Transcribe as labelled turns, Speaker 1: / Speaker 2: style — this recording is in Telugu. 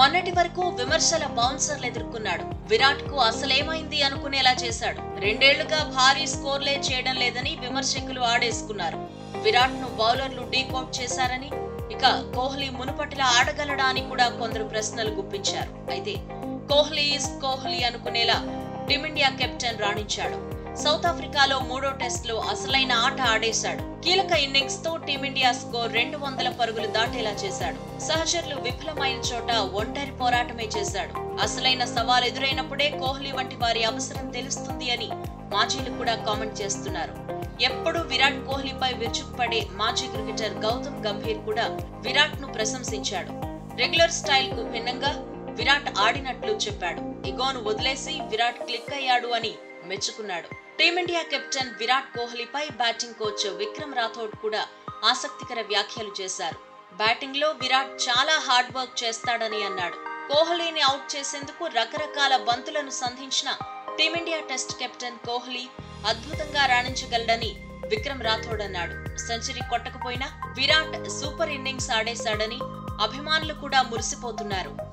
Speaker 1: మొన్నటి వరకు విమర్శల బౌన్సర్లు ఎదుర్కొన్నాడు. విరాట్కు అసలేమైంది అనుకునేలా చేశాడు. రెండేళ్ళుగా భారీ స్కోర్లే చేయడం లేదని విమర్శకులు ఆడేసుకున్నారు. విరాట్ను బౌలర్లు డీకౌట్ చేశారని ఇక కోహ్లీ మునుపటిలా ఆడగలడా అని కూడా కొందరు ప్రశ్నలు గుప్పించారు. అయితే కోహ్లీ ఈజ్ కోహ్లీ అనుకునేలా టీమిండియా కెప్టెన్ రాణించాడు. సౌత్ ఆఫ్రికాలో మూడో టెస్ట్లో అసలైన ఆట ఆడేశాడు. కీలక ఇన్నింగ్స్తో టీమిండియా స్కోర్ రెండు వందల పరుగులు దాటేలా చేశాడు. సహచరులు విఫలమైన చోట ఒంటరి పోరాటమే చేశాడు. అసలైన సవాల్ ఎదురైనప్పుడే కోహ్లీ వంటి వారి అవసరం తెలుస్తుంది అని మాజీలు కూడా కామెంట్ చేస్తున్నారు. ఎప్పుడూ విరాట్ కోహ్లీపై విరుచుకుపడే మాజీ క్రికెటర్ గౌతమ్ గంభీర్ కూడా విరాట్ను ప్రశంసించాడు. రెగ్యులర్ స్టైల్కు భిన్నంగా విరాట్ ఆడినట్లు చెప్పాడు. ఇగోను వదిలేసి విరాట్ క్లిక్ అయ్యాడు అని మెచ్చుకున్నాడు. టీమిండియా కెప్టెన్ విరాట్ కోహ్లీపై బ్యాటింగ్ కోచ్ విక్రమ్ రాథోడ్ కూడా ఆసక్తికర వ్యాఖ్యలు చేశారు. బ్యాటింగ్లో విరాట్ చాలా హార్డ్ వర్క్ చేస్తాడని అన్నాడు. కోహ్లీని అవుట్ చేసేందుకు రకరకాల బంతులను సంధించిన టీమిండియా టెస్ట్ కెప్టెన్ కోహ్లీ అద్భుతంగా రాణించగలడని విక్రమ్ రాథోడ్ అన్నాడు. సెంచరీ కొట్టకపోయినా విరాట్ సూపర్ ఇన్నింగ్స్ ఆడేశాడని అభిమానులు కూడా మురిసిపోతున్నారు.